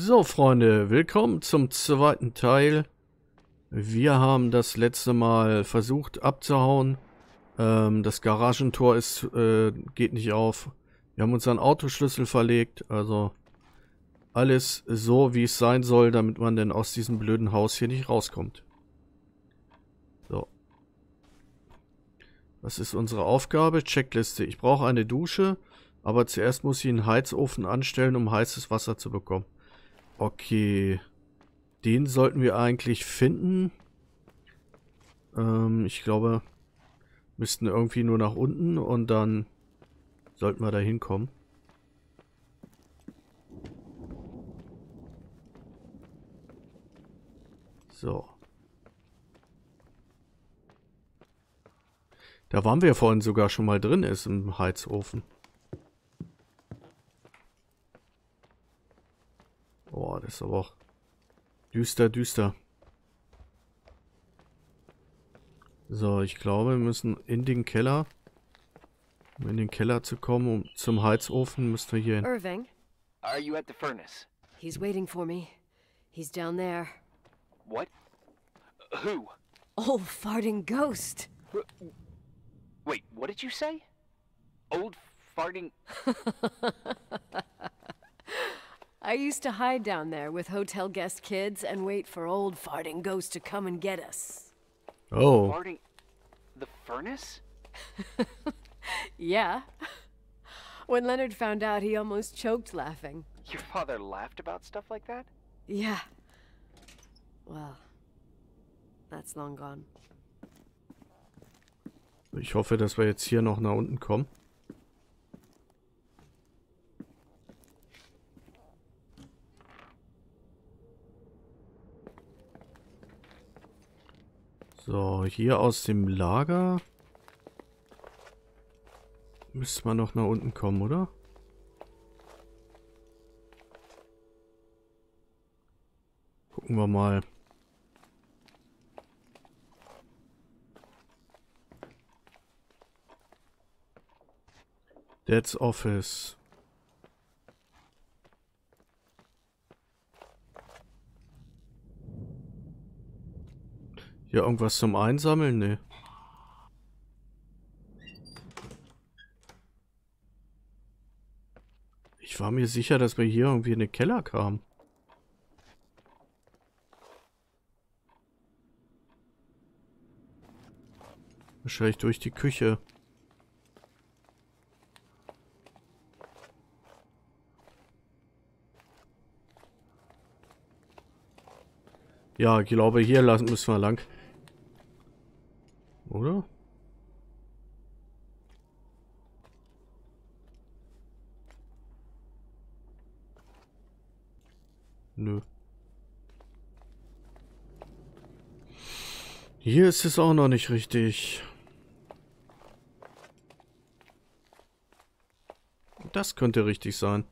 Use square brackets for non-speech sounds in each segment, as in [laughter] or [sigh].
So, Freunde, willkommen zum zweiten Teil. Wir haben das letzte Mal versucht abzuhauen. Ähm, das Garagentor ist, äh, geht nicht auf. Wir haben unseren Autoschlüssel verlegt, also alles so, wie es sein soll, damit man denn aus diesem blöden Haus hier nicht rauskommt. So. Was ist unsere Aufgabe? Checkliste. Ich brauche eine Dusche, aber zuerst muss ich einen Heizofen anstellen, um heißes Wasser zu bekommen. Okay. Den sollten wir eigentlich finden. Ähm, ich glaube, müssten irgendwie nur nach unten und dann sollten wir da hinkommen. So. Da waren wir vorhin sogar schon mal drin, ist im Heizofen. Boah, das ist aber auch düster, düster. So, ich glaube, wir müssen in den Keller. Um in den Keller zu kommen, um zum Heizofen, müssen wir hier hin. Irving, Are you at the furnace? he's waiting for me. He's down there. What? Who? Old farting ghost. Wait, what did you say? Old farting. [laughs] I used to hide down there with hotel guest kids and wait for old farting ghost to come and get us. Oh, Farting. The furnace? [laughs] Yeah. [laughs] When Leonard found out, he almost choked laughing. Your father laughed about stuff like that? Yeah. Well, that's long gone. ich hoffe, dass wir jetzt hier noch nach unten kommen. So, hier aus dem Lager. Müsste man noch nach unten kommen, oder? Gucken wir mal. Dad's Office. Hier irgendwas zum Einsammeln? Nee. Ich war mir sicher, dass wir hier irgendwie in den Keller kamen. Wahrscheinlich durch die Küche. Ja, ich glaube, hier lassen müssen wir lang. Oder? Nö. Hier ist es auch noch nicht richtig. Das könnte richtig sein.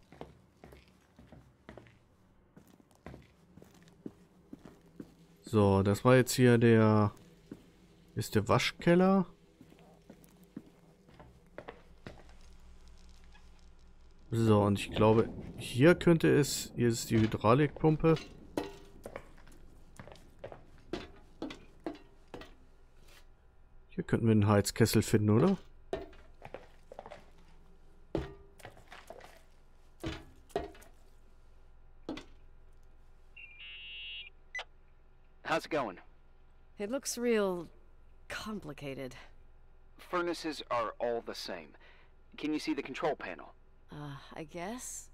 So, das war jetzt hier der... Ist der Waschkeller? So, und ich glaube, hier könnte es... Hier ist die Hydraulikpumpe. Könnten wir einen Heizkessel finden, oder? How's it going? It looks real complicated. Furnaces are all the same. Can you see the control panel? Uh, I guess?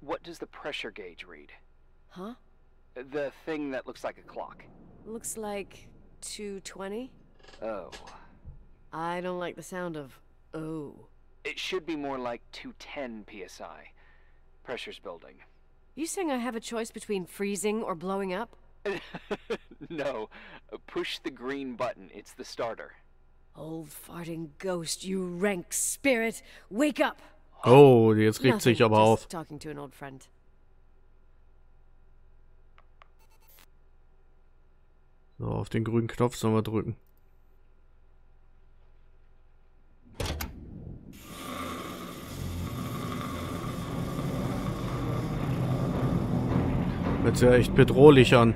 What does the pressure gauge read? Huh? The thing that looks like a clock. Looks like 220? Oh. I don't like the sound of oh. It should be more like 210 psi. Pressure's building. You saying I have a choice between freezing or blowing up? [laughs] no. Push the green button. It's the starter. Old farting ghost, you rank spirit, wake up! Oh, jetzt regt Nothing, sich aber just auf. Talking to an old friend. So, auf den grünen Knopf sollen wir drücken. Hört sich ja echt bedrohlich an.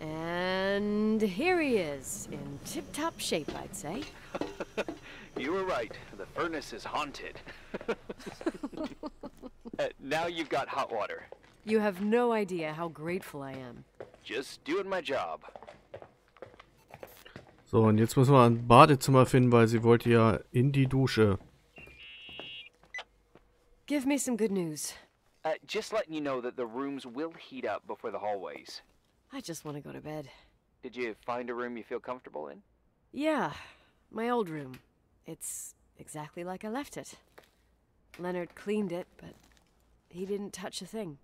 And here he is, in tip-top shape, I'd say. [laughs] You were right. The furnace is haunted. [laughs] Uh, now you've got hot water. You have no idea how grateful I am. Just doing my job. So, und jetzt müssen wir ein Badezimmer finden, weil sie wollte ja in die Dusche. Give me some good news. Uh, just letting you know that the rooms will heat up before the hallways. I just want to go to bed. Did you find a room you feel comfortable in? Yeah, my old room. It's exactly like I left it. Leonard cleaned it, but he didn't touch a thing.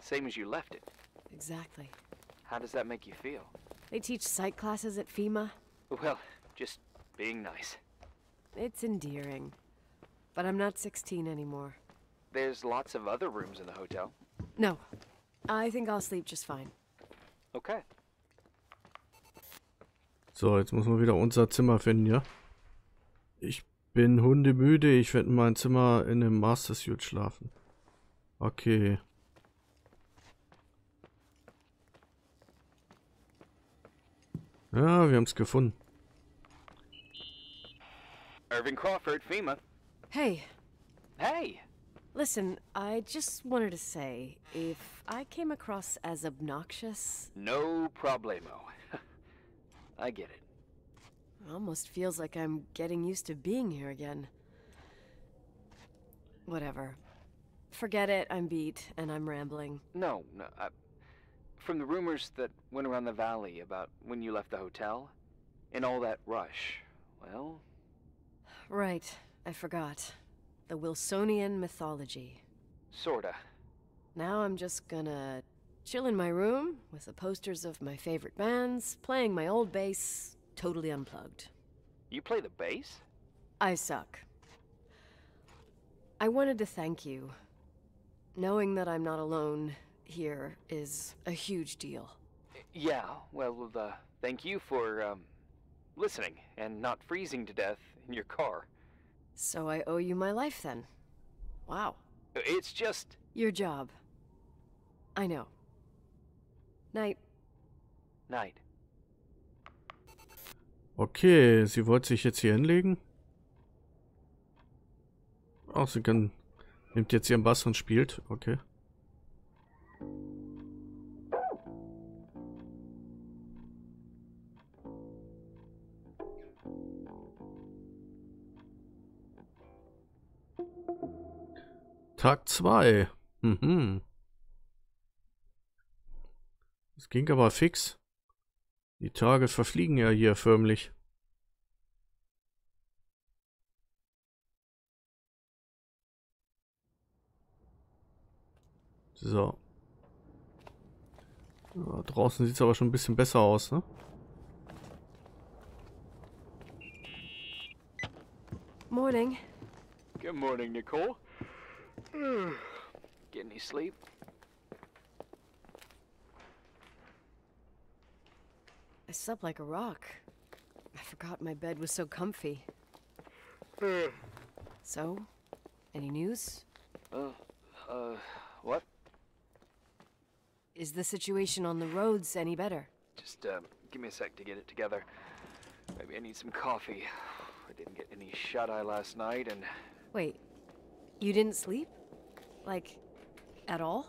Same as you left it. Exactly. How does that make you feel? They teach psych classes at FEMA. Well, just being nice. It's endearing. But I'm not 16 anymore. There's lots of other rooms in the hotel. No, I think I'll sleep just fine. Okay. So, jetzt müssen wir wieder unser Zimmer finden, ja? Ich bin hundemüde. Ich werde in meinem Zimmer in einem Master Suit schlafen. Okay. Ja, wir haben es gefunden. Irving Crawford, FEMA. Hey, Hey! Listen, I just wanted to say if I came across as obnoxious, No problemo. [laughs] I get it. it almost feels like I'm getting used to being here again. Whatever. Forget it, I'm beat, and I'm rambling. No, no. I, from the rumors that went around the valley about when you left the hotel, and all that rush, well, Right, I forgot. The Wilsonian mythology. sorta. Now I'm just gonna chill in my room with the posters of my favorite bands, playing my old bass, totally unplugged. You play the bass? I suck. I wanted to thank you. Knowing that I'm not alone here is a huge deal. Yeah, well, uh, thank you for, um, listening and not freezing to death in your car. So I owe you my life then. Wow. It's just. Your job. I know. Night. Night. Okay, sie wollte sich jetzt hier hinlegen. Ach, sie kann... Nimmt jetzt ihren Bass und spielt. Okay. Tag 2. Mhm. Es ging aber fix. Die Tage verfliegen ja hier förmlich. So. Ja, draußen sieht es aber schon ein bisschen besser aus, ne? Morning. Good morning, Nicole. [sighs] Get any sleep? I slept like a rock. I forgot my bed was so comfy. [sighs] So, any news? Uh, uh, what? Is the situation on the roads any better? Just, um, give me a sec to get it together. Maybe I need some coffee. I didn't get any shut eye last night, and Wait, you didn't sleep? Like, at all?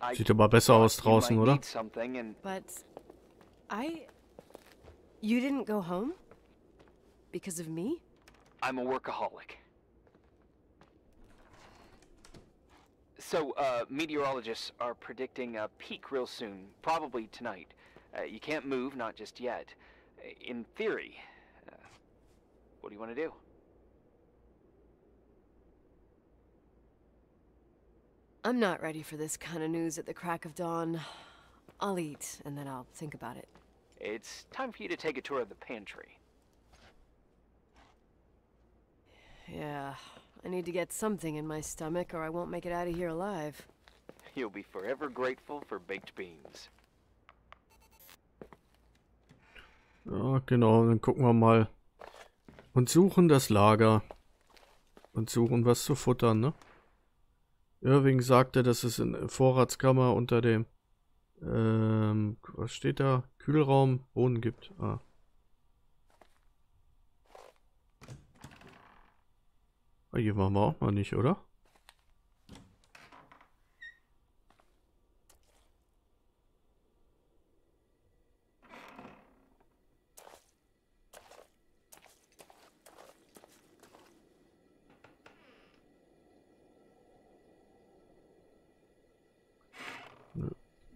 I Sieht aber besser aus thought you draußen, oder? something, But I. You didn't go home? Because of me? I'm a workaholic. So, uh, meteorologists are predicting a peak real soon, probably tonight. Uh, you can't move, not just yet. In theory, uh, what do you want to do? I'm not ready for this kind of news at the crack of dawn. I'll eat, and then I'll think about it. It's time for you to take a tour of the pantry. Yeah, I need to get something in my stomach, or I won't make it out of here alive. You'll be forever grateful for baked beans. Ja, genau, dann gucken wir mal. Und suchen das Lager. Und suchen was zu futtern, ne? Irving sagte, dass es in Vorratskammer unter dem, ähm, was steht da? Kühlraum, Boden gibt. Ah. Ah, Hier waren wir auch mal nicht, oder?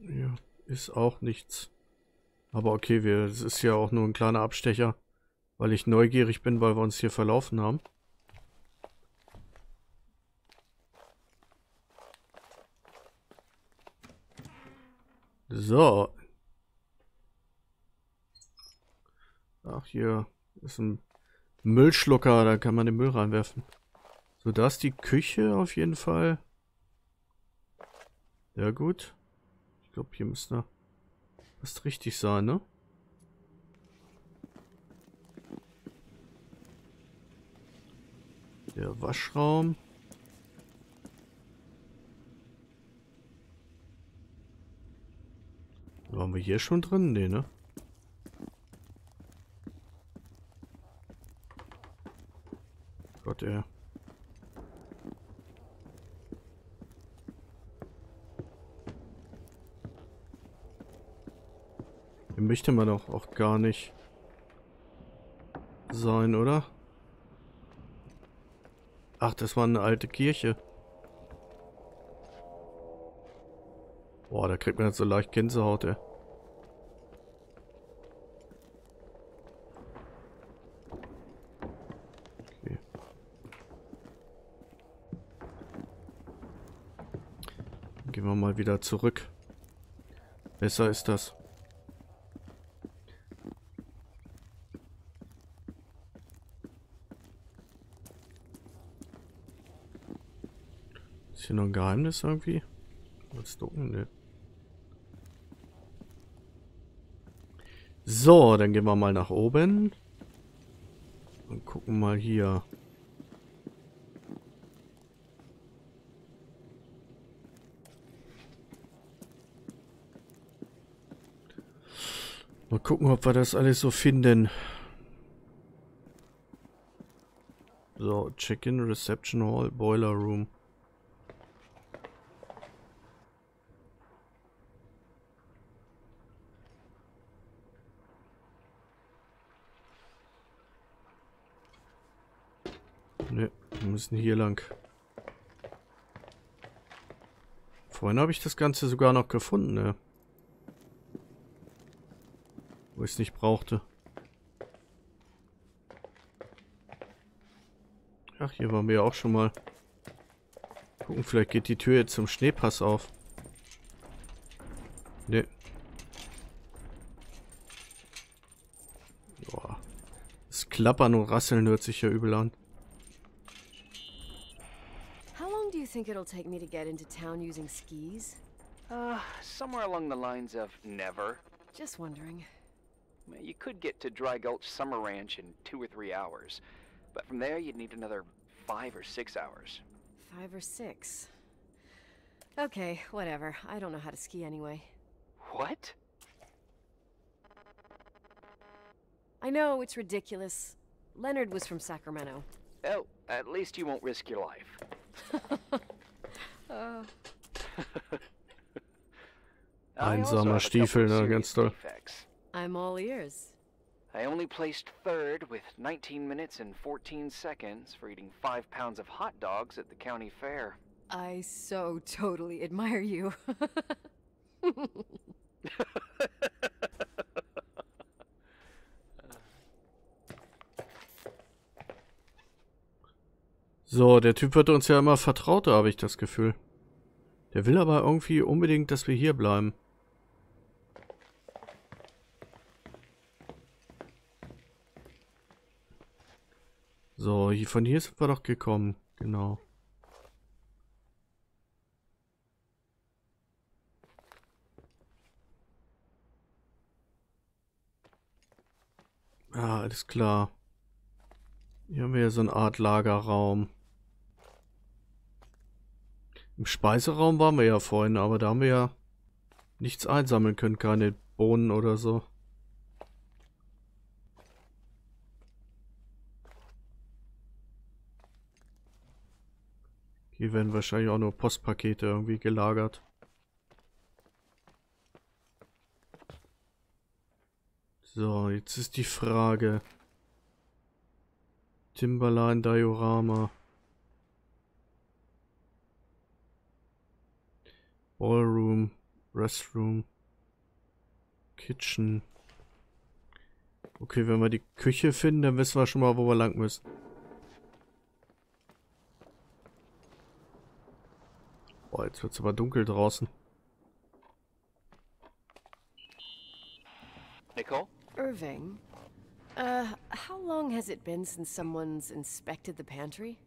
Ja, ist auch nichts. Aber okay, wir, es ist ja auch nur ein kleiner Abstecher, weil ich neugierig bin, weil wir uns hier verlaufen haben. So. Ach, hier ist ein Müllschlucker, da kann man den Müll reinwerfen. So, da ist die Küche auf jeden Fall. Ja, gut. Ich glaube, hier müsste fast richtig sein, ne? Der Waschraum. Waren wir hier schon drin? Nee, ne? Gott, ey. Hier möchte man doch auch gar nicht sein, oder? Ach, das war eine alte Kirche. Boah, da kriegt man jetzt so leicht Gänsehaut, ey. Okay. Gehen wir mal wieder zurück. Besser ist das. Ist hier noch ein Geheimnis irgendwie? Was ducken? Ne. So, dann gehen wir mal nach oben. Und gucken mal hier. Mal gucken, ob wir das alles so finden. So, Check-in, Reception Hall, Boiler Room. Ne, wir müssen hier lang. Vorhin habe ich das Ganze sogar noch gefunden, ne? Wo ich es nicht brauchte. Ach, hier waren wir ja auch schon mal. Gucken, vielleicht geht die Tür jetzt zum Schneepass auf. Ne. Boah. Das Klappern und Rasseln hört sich ja übel an. Think it'll take me to get into town using skis? Uh, somewhere along the lines of never. Just wondering. Well, You could get to Dry Gulch Summer Ranch in two or three hours, but from there you'd need another five or six hours. Five or six. Okay, whatever. I don't know how to ski anyway. What? I know, it's ridiculous. Leonard was from Sacramento. Oh, at least you won't risk your life. Einsamer have a couple Stiefel, ne, ganz toll. I'm all ears. I only placed third with 19 minutes and 14 seconds for eating five pounds of hot dogs at the county fair. I so totally admire you. [laughs] So, der Typ wird uns ja immer vertrauter, habe ich das Gefühl. Der will aber irgendwie unbedingt, dass wir hier bleiben. So, von hier sind wir doch gekommen. Genau. Ah, alles klar. Hier haben wir ja so eine Art Lagerraum. Im Speiseraum waren wir ja vorhin, aber da haben wir ja nichts einsammeln können, keine Bohnen oder so. Hier werden wahrscheinlich auch nur Postpakete irgendwie gelagert. So, jetzt ist die Frage. Timberline Diorama. Ballroom, Restroom, Kitchen. Okay, wenn wir die Küche finden, dann wissen wir schon mal, wo wir lang müssen. Boah, jetzt wird es aber dunkel draußen. Nicole? Irving, uh, how long has it been since someone's inspected the pantry?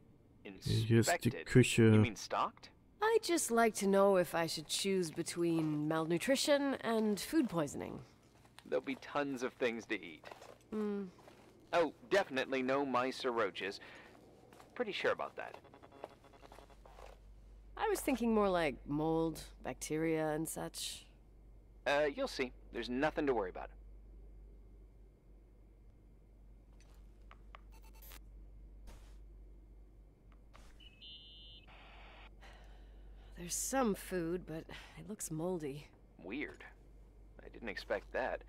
Hier ist die Inspected. You Küche. mean stocked? I'd just like to know if I should choose between malnutrition and food poisoning. There'll be tons of things to eat. Oh, definitely no mice or roaches. Pretty sure about that. I was thinking more like mold, bacteria, and such. Uh, you'll see. There's nothing to worry about. There's some food, but it looks moldy. Weird. I didn't expect that.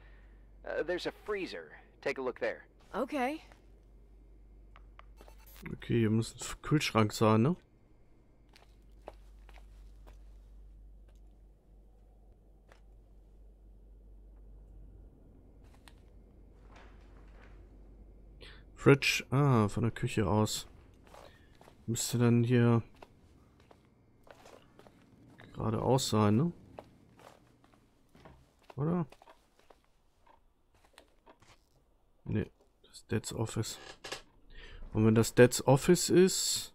Uh, there's a freezer. Take a look there. Okay. Okay, hier muss ein Kühlschrank sein, ne? Fridge, ah, von der Küche aus. Müsste dann hier geradeaus sein, ne? Oder? Ne, das Dad's Office. Und wenn das Dad's Office ist...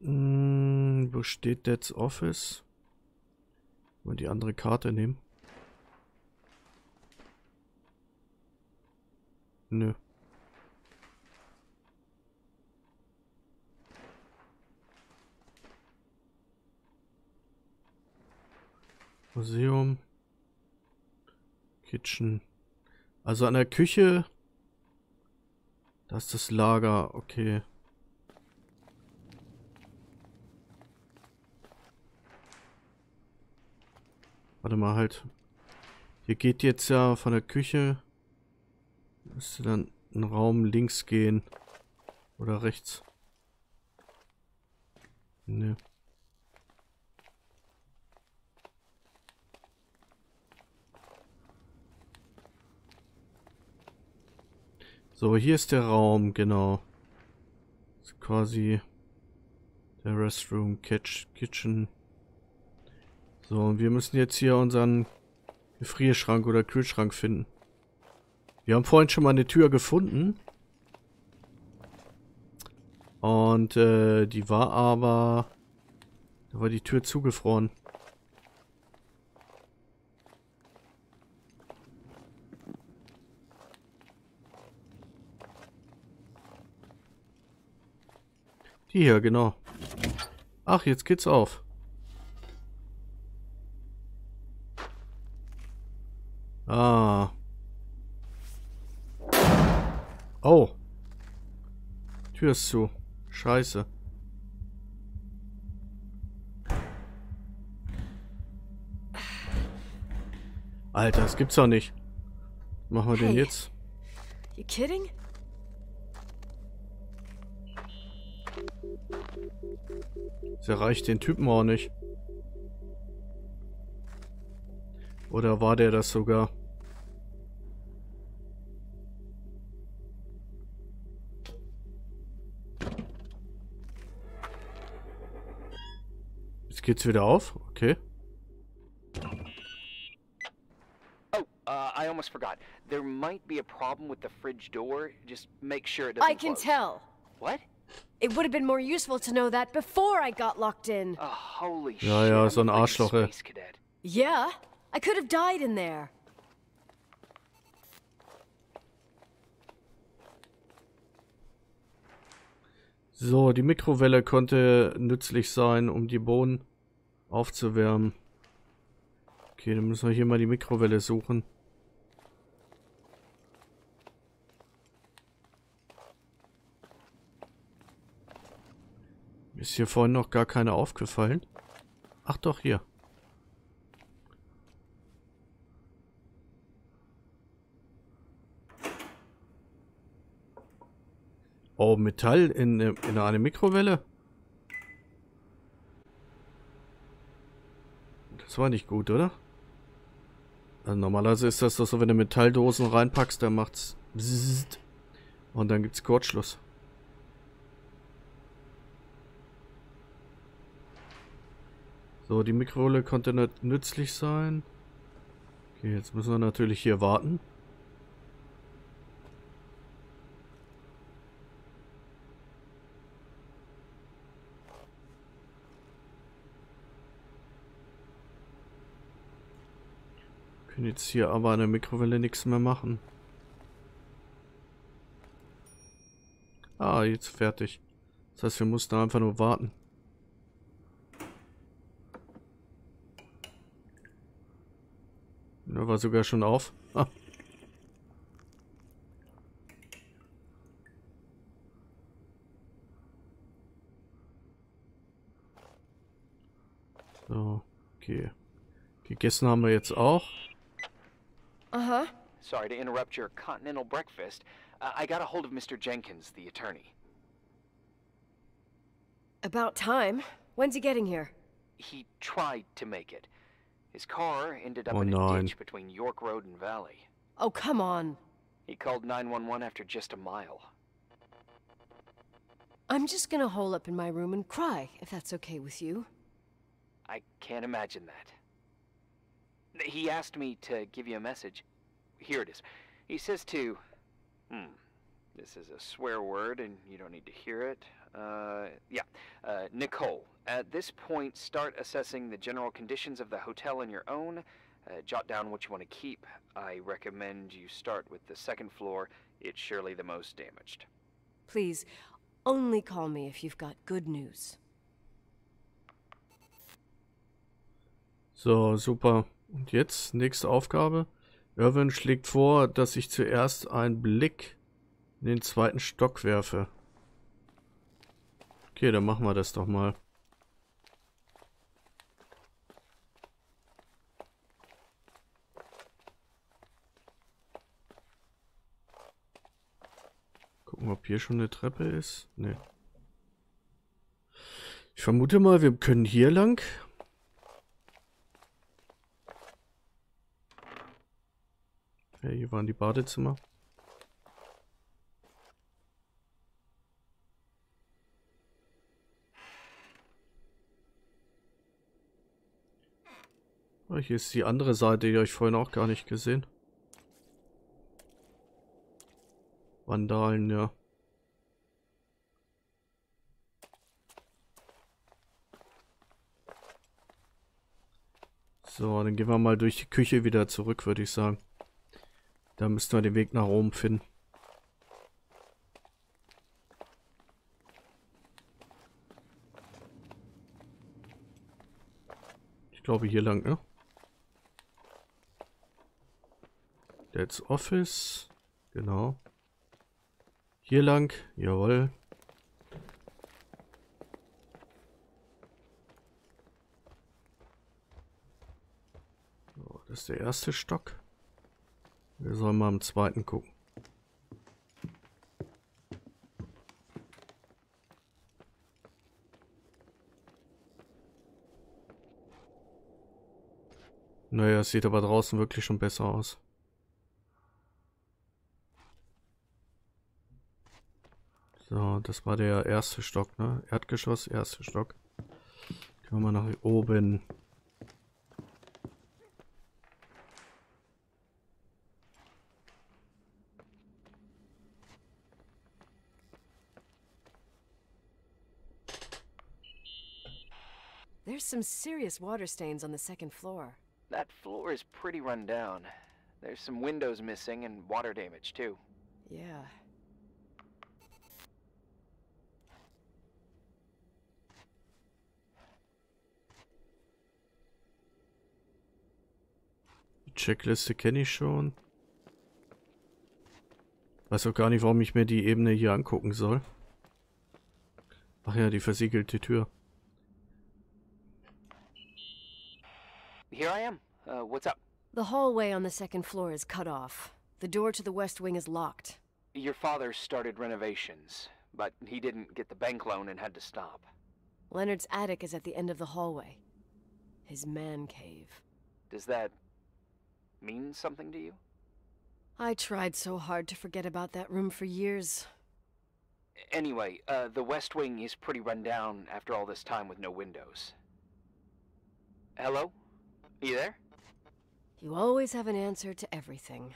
Mh, wo steht Dad's Office? Mal die andere Karte nehmen. Nö. Museum. Kitchen. Also an der Küche. Da ist das Lager. Okay. Warte mal halt. Hier geht jetzt ja von der Küche. Müsste dann ein Raum links gehen. Oder rechts. Ne. So, hier ist der Raum, genau. Das ist quasi der Restroom, Kitch, Kitchen. So, und wir müssen jetzt hier unseren Gefrierschrank oder Kühlschrank finden. Wir haben vorhin schon mal eine Tür gefunden. Und äh, die war aber... Da war die Tür zugefroren. Die hier, genau. Ach, jetzt geht's auf. Ah. Oh. Tür ist zu. Scheiße. Alter, das gibt's doch nicht. Machen wir Hey. jetzt? You kidding? Das erreicht den Typen auch nicht. Oder war der das sogar? Jetzt geht's wieder auf. Okay. Oh, uh, I almost forgot. There might be a problem with the fridge door. Just make sure it doesn't I can close. tell. What? It would have been more useful to know that before I got locked in. Oh, holy Ja, shit. ja, I'm so ein Arschloch, ey. Yeah, I could have died in there. So, die Mikrowelle konnte nützlich sein, um die Bohnen aufzuwärmen. Okay, dann müssen wir hier mal die Mikrowelle suchen. Ist hier vorhin noch gar keine aufgefallen? Ach doch, hier. Oh, Metall in, in eine Mikrowelle? Das war nicht gut, oder? Also normalerweise ist das so, wenn du Metalldosen reinpackst, dann macht's und dann gibt's Kurzschluss. So, die Mikrowelle konnte nicht nützlich sein. Okay, jetzt müssen wir natürlich hier warten. Können jetzt hier aber an der Mikrowelle nichts mehr machen. Ah, jetzt fertig. Das heißt, wir mussten einfach nur warten. Da war sogar schon auf. Ah. So, okay. Gegessen haben wir jetzt auch. Uh-huh. Sorry to interrupt your continental breakfast. Uh, I got a hold of Mr. Jenkins, the attorney. About time. When's he getting here? He tried to make it. His car ended up Oh, in a nein. ditch between York Road and Valley. Oh, come on. He called 911 after just a mile. I'm just gonna hole up in my room and cry, if that's okay with you. I can't imagine that. He asked me to give you a message. Here it is. He says to... Hmm. This is a swear word, and you don't need to hear it. Uh, yeah. Uh, Nicole, at this point, start assessing the general conditions of the hotel on your own. Uh, jot down what you want to keep. I recommend you start with the second floor. It's surely the most damaged. Please, only call me if you've got good news. So, super. Und jetzt, nächste Aufgabe. Irwin schlägt vor, dass ich zuerst einen Blick in den zweiten Stock werfe. Okay, dann machen wir das doch mal. Gucken, ob hier schon eine Treppe ist. Nee. Ich vermute mal, wir können hier lang. Ja, hier waren die Badezimmer. Hier ist die andere Seite, die habe ich vorhin auch gar nicht gesehen. Vandalen, ja. So, dann gehen wir mal durch die Küche wieder zurück, würde ich sagen. Da müssten wir den Weg nach oben finden. Ich glaube hier lang, ne? That's Office. Genau. Hier lang. Jawohl. Das ist der erste Stock. Wir sollen mal im zweiten gucken. Naja, es sieht aber draußen wirklich schon besser aus. So, das war der erste Stock, ne? Erdgeschoss, erster Stock. Können wir mal nach oben. There's some serious water stains on the second floor. That floor is pretty run down. There's some windows missing and water damage, too. Yeah. Checkliste kenne ich schon. Weiß auch gar nicht, warum ich mir die Ebene hier angucken soll. Ach ja, die versiegelte Tür. Here I am. Uh, what's up? The hallway on the second floor is cut off. The door to the west wing is locked. Your father started renovations, but he didn't get the bank loan and had to stop. Leonard's attic is at the end of the hallway. His man cave. Does that mean something to you? I tried so hard to forget about that room for years. Anyway, uh, the West Wing is pretty run down after all this time with no windows. Hello? You there? You always have an answer to everything.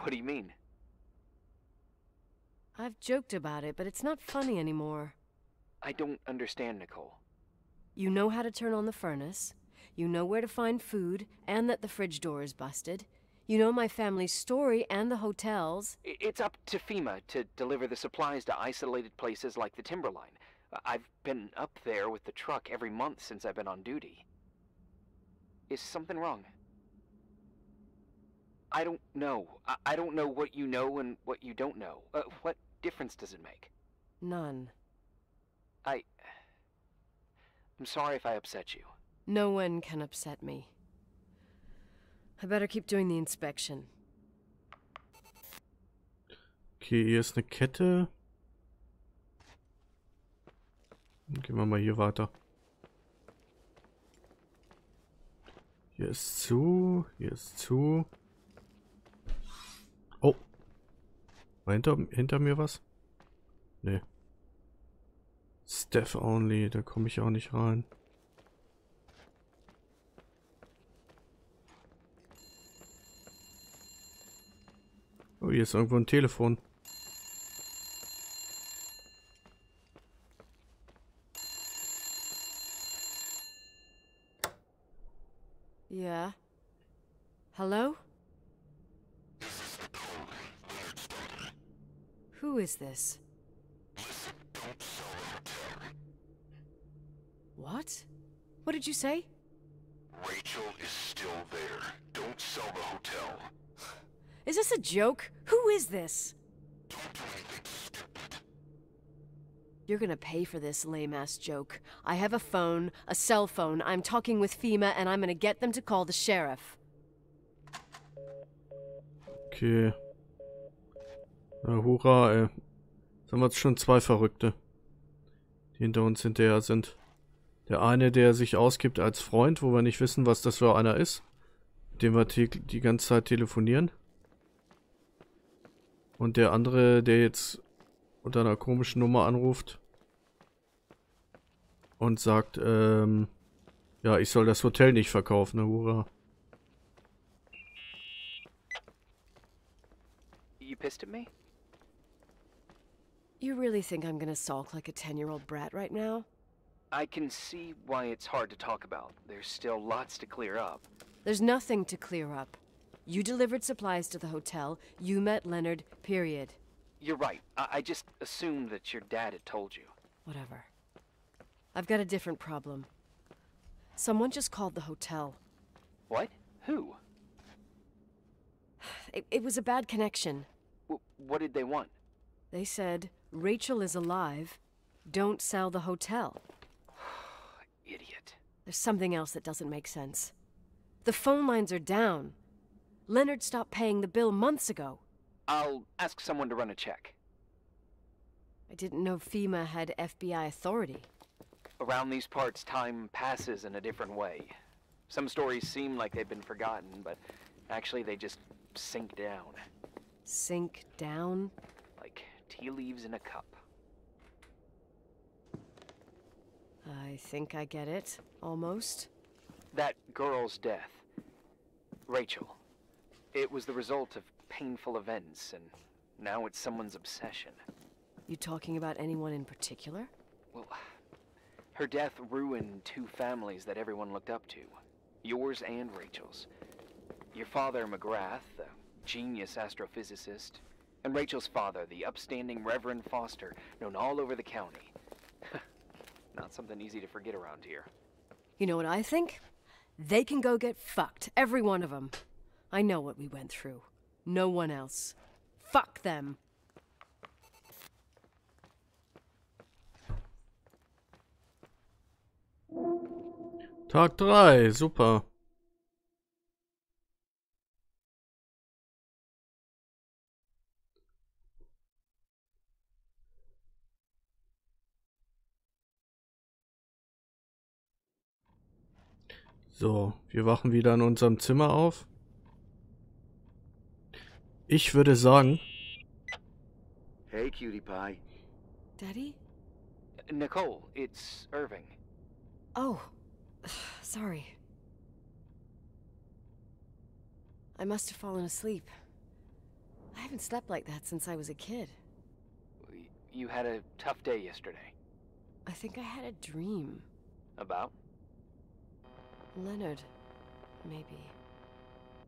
What do you mean? I've joked about it, but it's not funny anymore. I don't understand, Nicole. You know how to turn on the furnace. You know where to find food, and that the fridge door is busted. You know my family's story and the hotels. It's up to FEMA to deliver the supplies to isolated places like the Timberline. I've been up there with the truck every month since I've been on duty. Is something wrong? I don't know. I, I don't know what you know and what you don't know. Uh, what difference does it make? None. I. I'm sorry if I upset you. No one can upset me. I better keep doing the inspection. Okay, hier ist eine Kette. Dann Gehen wir mal hier weiter. Hier ist zu, hier ist zu. Oh. War hinter, hinter mir was? Nee. Staff only, da komme ich auch nicht rein. Oh, hier ist irgendwo ein Telefon. Yeah. Hello? Who is this? What? What did you say? Rachel is still there. Don't sell the hotel. Is this a joke? Who is this? You're gonna pay for this lame ass joke. I have a phone, a cell phone. I'm talking with FEMA and I'm gonna get them to call the sheriff. Okay. Na, hurra, ey. Jetzt haben wir jetzt schon zwei Verrückte, die hinter uns hinterher sind. Der eine, der sich ausgibt als Freund, wo wir nicht wissen, was das für einer ist. Mit dem wir die ganze Zeit telefonieren. Und der andere, der jetzt unter einer komischen Nummer anruft. Und sagt, ähm, ja, ich soll das Hotel nicht verkaufen, ne, hurra. You pissed at me? You really think I'm gonna sulk like a 10 year old brat right now? I can see why it's hard to talk about. There's still lots to clear up. There's nothing to clear up. You delivered supplies to the hotel, you met Leonard, period. You're right. I, I just assumed that your dad had told you. Whatever. I've got a different problem. Someone just called the hotel. What? Who? It, it was a bad connection. W- what did they want? They said, Rachel is alive. Don't sell the hotel. [sighs] Idiot. There's something else that doesn't make sense. The phone lines are down. Leonard stopped paying the bill months ago. I'll ask someone to run a check. I didn't know FEMA had FBI authority. Around these parts, time passes in a different way. Some stories seem like they've been forgotten, but actually they just sink down. Sink down? Like tea leaves in a cup. I think I get it. Almost. That girl's death. Rachel. It was the result of painful events, and now it's someone's obsession. You talking about anyone in particular? Well, her death ruined two families that everyone looked up to. Yours and Rachel's. Your father, McGrath, the genius astrophysicist, and Rachel's father, the upstanding Reverend Foster, known all over the county. [laughs] Not something easy to forget around here. You know what I think? They can go get fucked, every one of them. I know what we went through. No one else. Fuck them. Tag 3, super. So, wir wachen wieder in unserem Zimmer auf. Ich würde sagen, Hey, cutie pie. Daddy? Nicole, it's Irving. Oh, [sighs] sorry. I must have fallen asleep. I haven't slept like that since I was a kid. You had a tough day yesterday. I think I had a dream. About? Leonard, maybe.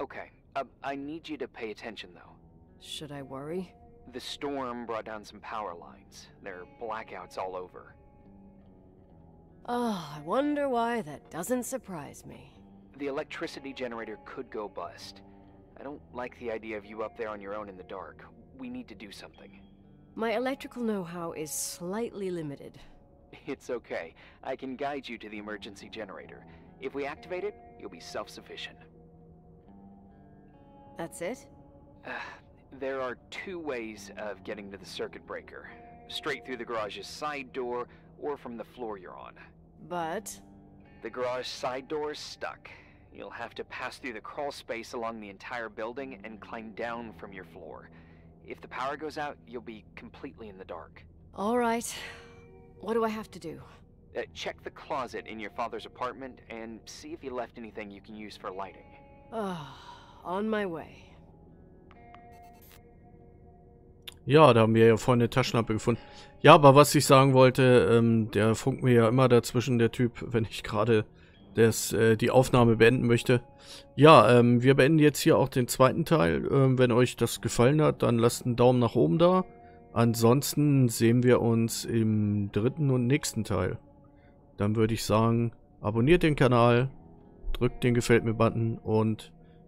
Okay. Um, I need you to pay attention, though. Should I worry? The storm brought down some power lines. There are blackouts all over. Oh, I wonder why that doesn't surprise me. The electricity generator could go bust. I don't like the idea of you up there on your own in the dark. We need to do something. My electrical know-how is slightly limited. It's okay. I can guide you to the emergency generator. If we activate it, you'll be self-sufficient. That's it? There are two ways of getting to the circuit breaker. Straight through the garage's side door, or from the floor you're on. But The garage side door is stuck. You'll have to pass through the crawl space along the entire building and climb down from your floor. If the power goes out, you'll be completely in the dark. all right. What do I have to do? Uh, check the closet in your father's apartment and see if he left anything you can use for lighting. Oh, on my way. ja, da haben wir ja vorhin eine Taschenlampe gefunden. Ja, aber was ich sagen wollte, ähm, der funkt mir ja immer dazwischen, der Typ, wenn ich gerade äh, die Aufnahme beenden möchte. Ja, ähm, wir beenden jetzt hier auch den zweiten Teil. Ähm, wenn euch das gefallen hat, dann lasst einen Daumen nach oben da. Ansonsten sehen wir uns im dritten und nächsten Teil. Dann würde ich sagen, abonniert den Kanal, drückt den Gefällt mir Button und